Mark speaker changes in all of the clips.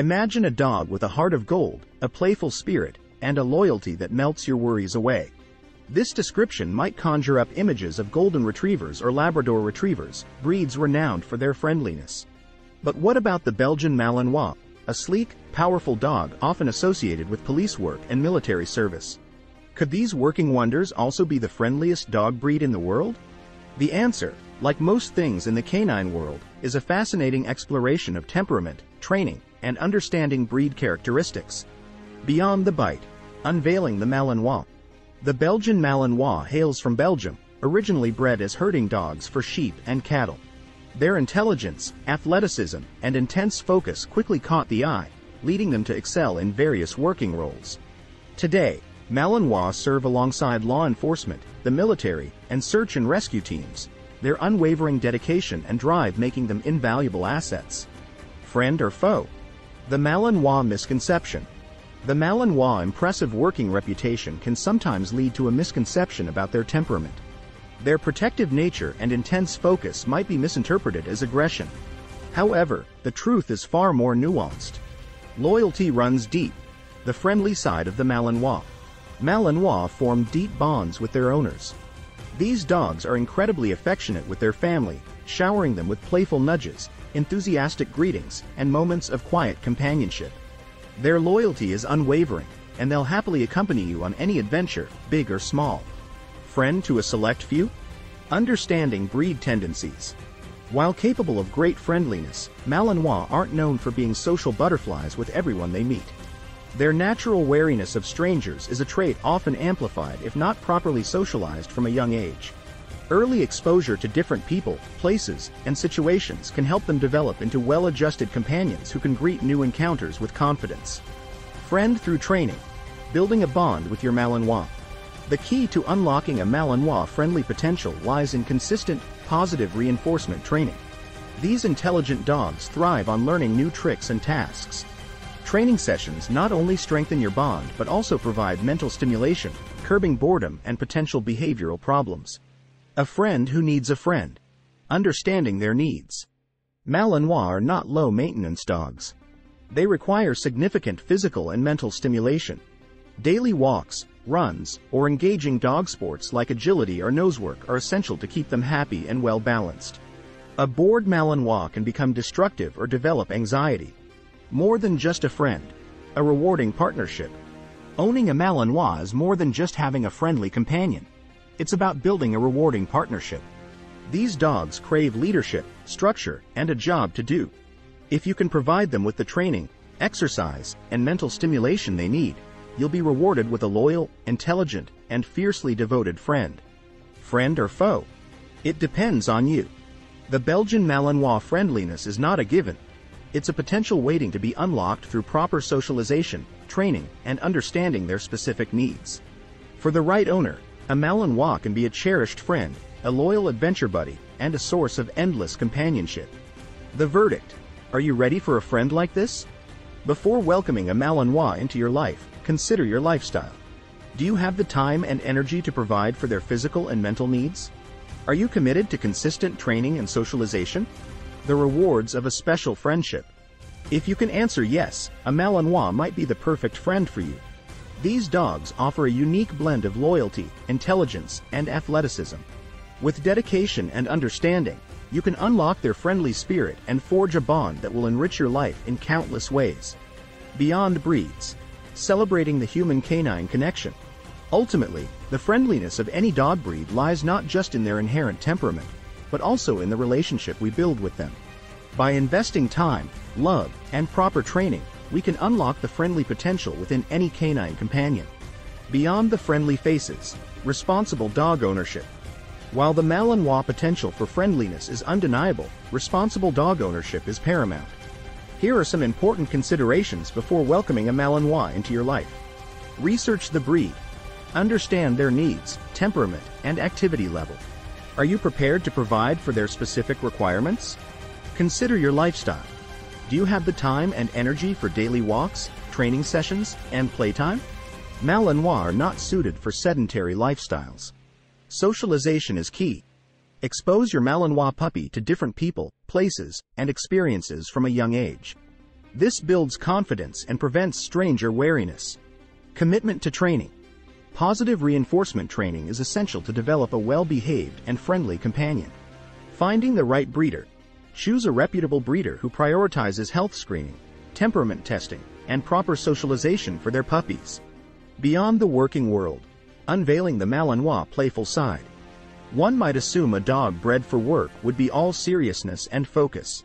Speaker 1: Imagine a dog with a heart of gold, a playful spirit, and a loyalty that melts your worries away. This description might conjure up images of golden retrievers or Labrador retrievers, breeds renowned for their friendliness. But what about the Belgian Malinois, a sleek, powerful dog often associated with police work and military service? Could these working wonders also be the friendliest dog breed in the world? The answer, like most things in the canine world, is a fascinating exploration of temperament, training, and understanding breed characteristics. Beyond the bite, unveiling the Malinois. The Belgian Malinois hails from Belgium, originally bred as herding dogs for sheep and cattle. Their intelligence, athleticism, and intense focus quickly caught the eye, leading them to excel in various working roles. Today, Malinois serve alongside law enforcement, the military, and search and rescue teams, their unwavering dedication and drive making them invaluable assets. Friend or foe? The Malinois misconception. The Malinois' impressive working reputation can sometimes lead to a misconception about their temperament. Their protective nature and intense focus might be misinterpreted as aggression. However, the truth is far more nuanced. Loyalty runs deep, the friendly side of the Malinois. Malinois form deep bonds with their owners. These dogs are incredibly affectionate with their family, showering them with playful nudges, enthusiastic greetings, and moments of quiet companionship. Their loyalty is unwavering, and they'll happily accompany you on any adventure, big or small. Friend to a select few? Understanding breed tendencies. While capable of great friendliness, Malinois aren't known for being social butterflies with everyone they meet. Their natural wariness of strangers is a trait often amplified if not properly socialized from a young age. Early exposure to different people, places, and situations can help them develop into well-adjusted companions who can greet new encounters with confidence. Friend through training. Building a bond with your Malinois. The key to unlocking a Malinois friendly potential lies in consistent, positive reinforcement training. These intelligent dogs thrive on learning new tricks and tasks. Training sessions not only strengthen your bond but also provide mental stimulation, curbing boredom and potential behavioral problems. A friend who needs a friend. Understanding their needs. Malinois are not low-maintenance dogs. They require significant physical and mental stimulation. Daily walks, runs, or engaging dog sports like agility or nosework are essential to keep them happy and well-balanced. A bored Malinois can become destructive or develop anxiety. More than just a friend. A rewarding partnership. Owning a Malinois is more than just having a friendly companion. It's about building a rewarding partnership. These dogs crave leadership, structure, and a job to do. If you can provide them with the training, exercise, and mental stimulation they need, you'll be rewarded with a loyal, intelligent, and fiercely devoted friend. Friend or foe? It depends on you. The Belgian Malinois friendliness is not a given. It's a potential waiting to be unlocked through proper socialization, training, and understanding their specific needs. For the right owner, a Malinois can be a cherished friend, a loyal adventure buddy, and a source of endless companionship. The verdict. Are you ready for a friend like this? Before welcoming a Malinois into your life, consider your lifestyle. Do you have the time and energy to provide for their physical and mental needs? Are you committed to consistent training and socialization? The rewards of a special friendship. If you can answer yes, a Malinois might be the perfect friend for you. These dogs offer a unique blend of loyalty, intelligence, and athleticism. With dedication and understanding, you can unlock their friendly spirit and forge a bond that will enrich your life in countless ways. Beyond breeds, celebrating the human-canine connection. Ultimately, the friendliness of any dog breed lies not just in their inherent temperament, but also in the relationship we build with them. By investing time, love, and proper training, we can unlock the friendly potential within any canine companion. Beyond the friendly faces, responsible dog ownership. While the Malinois potential for friendliness is undeniable, responsible dog ownership is paramount. Here are some important considerations before welcoming a Malinois into your life. Research the breed. Understand their needs, temperament, and activity level. Are you prepared to provide for their specific requirements? Consider your lifestyle. Do you have the time and energy for daily walks, training sessions, and playtime? Malinois are not suited for sedentary lifestyles. Socialization is key. Expose your Malinois puppy to different people, places, and experiences from a young age. This builds confidence and prevents stranger wariness. Commitment to training. Positive reinforcement training is essential to develop a well-behaved and friendly companion. Finding the right breeder. Choose a reputable breeder who prioritizes health screening, temperament testing, and proper socialization for their puppies. Beyond the working world. Unveiling the Malinois playful side. One might assume a dog bred for work would be all seriousness and focus.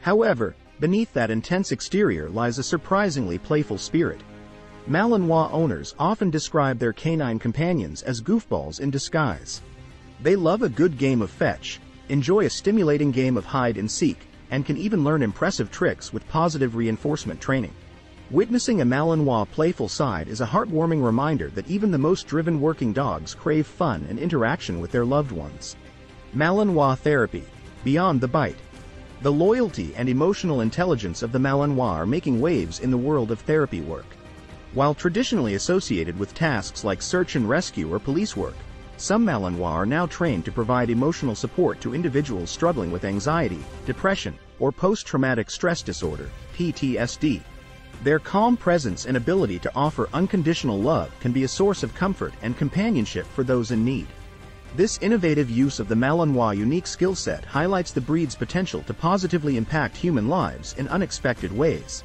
Speaker 1: However, beneath that intense exterior lies a surprisingly playful spirit. Malinois owners often describe their canine companions as goofballs in disguise. They love a good game of fetch, enjoy a stimulating game of hide and seek, and can even learn impressive tricks with positive reinforcement training. Witnessing a Malinois playful side is a heartwarming reminder that even the most driven working dogs crave fun and interaction with their loved ones. Malinois Therapy Beyond the Bite The loyalty and emotional intelligence of the Malinois are making waves in the world of therapy work. While traditionally associated with tasks like search and rescue or police work, some Malinois are now trained to provide emotional support to individuals struggling with anxiety, depression, or post-traumatic stress disorder, PTSD. Their calm presence and ability to offer unconditional love can be a source of comfort and companionship for those in need. This innovative use of the Malinois unique skill set highlights the breed's potential to positively impact human lives in unexpected ways.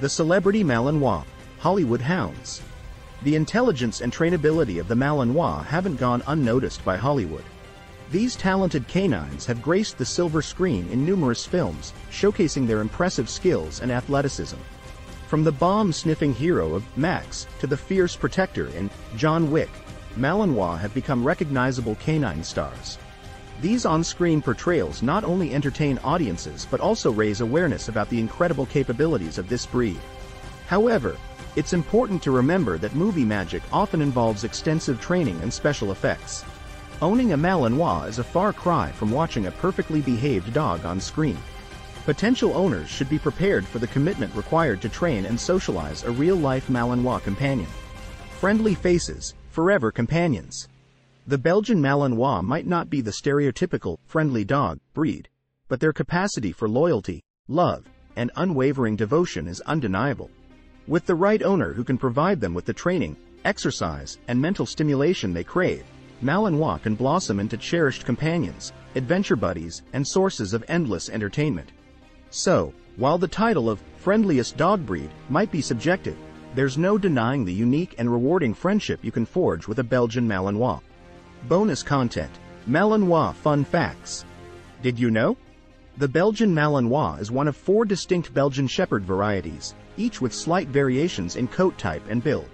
Speaker 1: The Celebrity Malinois Hollywood Hounds. The intelligence and trainability of the Malinois haven't gone unnoticed by Hollywood. These talented canines have graced the silver screen in numerous films, showcasing their impressive skills and athleticism. From the bomb-sniffing hero of Max to the fierce protector in John Wick, Malinois have become recognizable canine stars. These on-screen portrayals not only entertain audiences but also raise awareness about the incredible capabilities of this breed. However, it's important to remember that movie magic often involves extensive training and special effects. Owning a Malinois is a far cry from watching a perfectly behaved dog on screen. Potential owners should be prepared for the commitment required to train and socialize a real-life Malinois companion. Friendly faces, forever companions. The Belgian Malinois might not be the stereotypical, friendly dog breed, but their capacity for loyalty, love, and unwavering devotion is undeniable. With the right owner who can provide them with the training, exercise, and mental stimulation they crave, Malinois can blossom into cherished companions, adventure buddies, and sources of endless entertainment. So, while the title of friendliest dog breed might be subjective, there's no denying the unique and rewarding friendship you can forge with a Belgian Malinois. Bonus content Malinois Fun Facts. Did you know? The Belgian Malinois is one of four distinct Belgian Shepherd varieties, each with slight variations in coat type and build.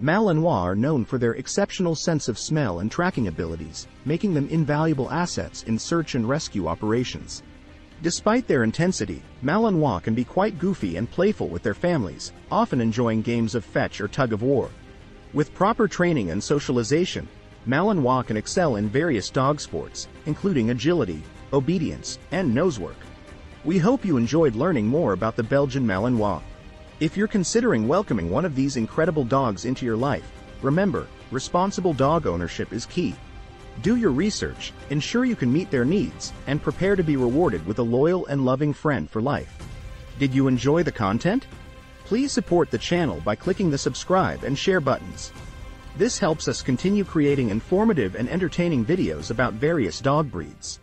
Speaker 1: Malinois are known for their exceptional sense of smell and tracking abilities, making them invaluable assets in search and rescue operations. Despite their intensity, Malinois can be quite goofy and playful with their families, often enjoying games of fetch or tug of war. With proper training and socialization, Malinois can excel in various dog sports, including agility, obedience, and nosework. We hope you enjoyed learning more about the Belgian Malinois. If you're considering welcoming one of these incredible dogs into your life, remember, responsible dog ownership is key. Do your research, ensure you can meet their needs, and prepare to be rewarded with a loyal and loving friend for life. Did you enjoy the content? Please support the channel by clicking the subscribe and share buttons. This helps us continue creating informative and entertaining videos about various dog breeds.